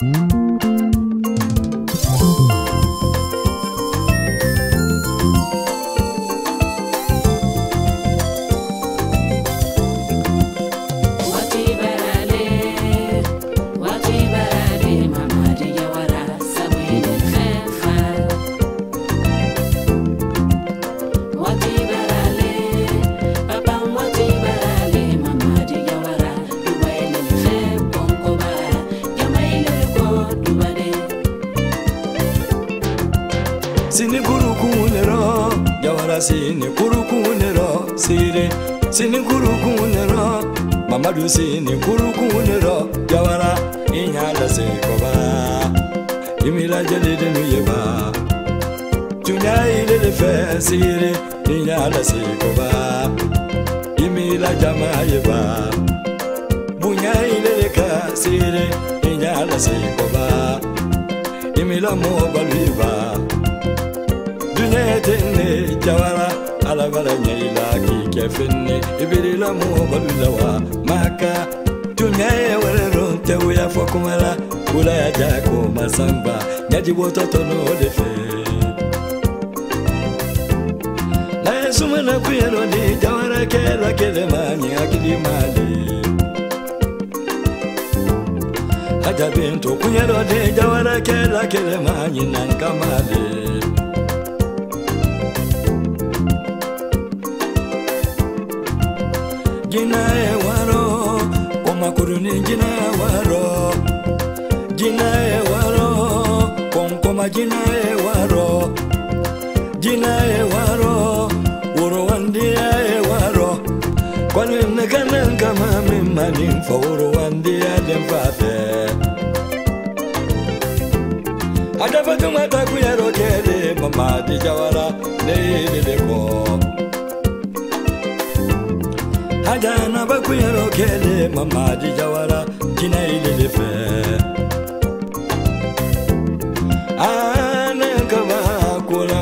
Mm-hmm. sini kurukunero jawara sini kurukunero sire sini kurukunero mamadu sini kurukunero jawara inyala sekoba imila jelede ba. tunya ilele fe sire inyala sekoba imila jama yeba bunya ilele ka sire inyala sekoba imila mo baluba fene ebirila mo babila wa maka tunya ye werero te uya fo kumala kula ya ja ko masamba nyaji boto tono de fe na suma na kuyelo ni jawara ke la ke le mani akili mali aja bento kuyelo ni jawara ke la ke le mani nanka mali jina ye waro komakuru ni jina ye waro jina ye waro konkoma jina ye waro jina ye waro woro wandiya ye waro kwanene kananga mami mani mfa woro wandiya de mfate adafatumatakuyarokede mamadijawara neyidideko kajana bakuyerokele mamadi jawara jinaililife anekabakula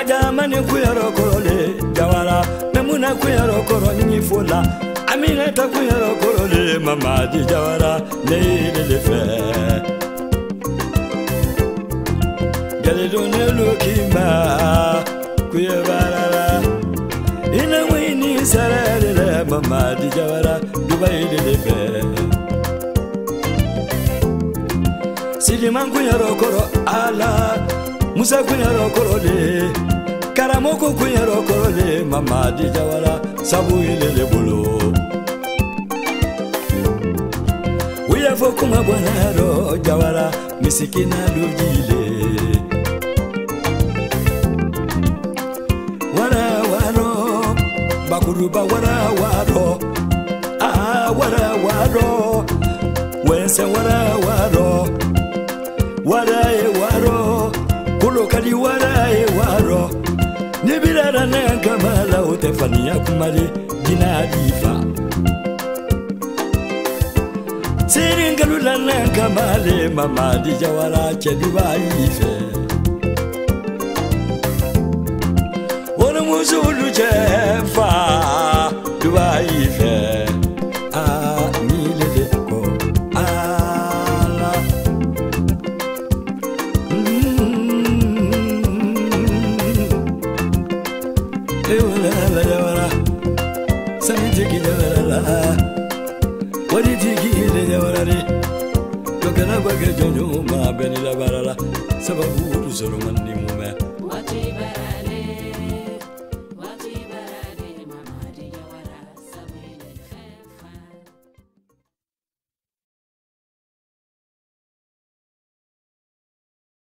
hajamani kuyaro le jawara memuna kuyaro koroni fola aminata kuyaro korole mamadi jawara le neilele fe galidonelokima kuyebarara inawini sararele mamadi jawara le fe Siliman kuyaro koro ala musakunyarokolole karamoko kunyarokolole mamadi jawala sabuilele bolo uyafo kumabonaro jawala misikina lujile warawaro bakuruba warawaro a warawaro wense warawaro wara. kumare ginabiva siringalulana kamale mamadi jawala cediwaife onemuzulu je w a d i tigi ile jawarari dɔkɛla gwakɛ jɔnjɔn ma bɛɛ ni labaara la sababu olu sɔrɔ man di mun bɛ